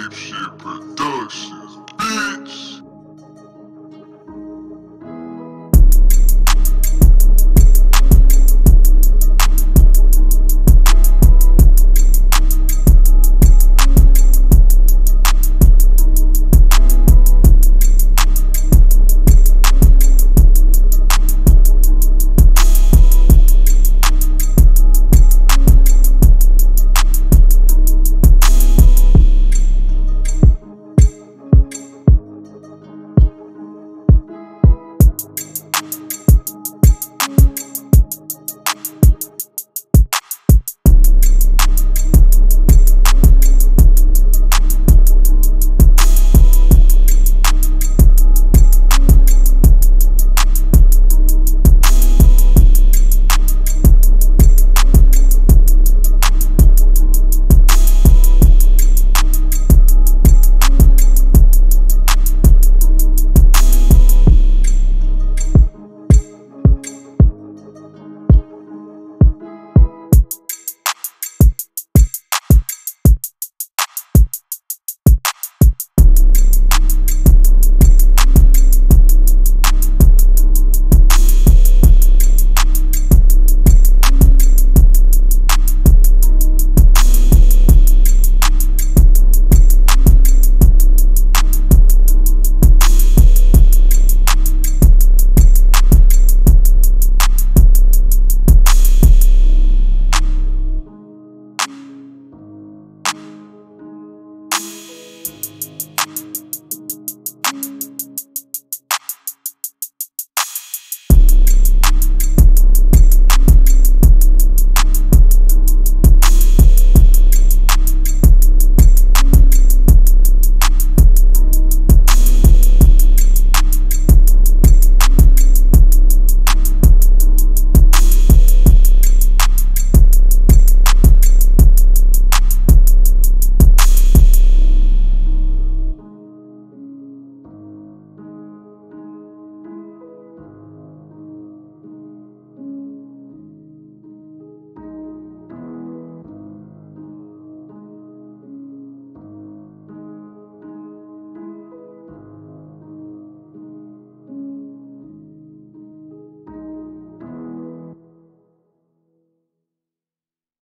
Ape Shit Productions, bitch.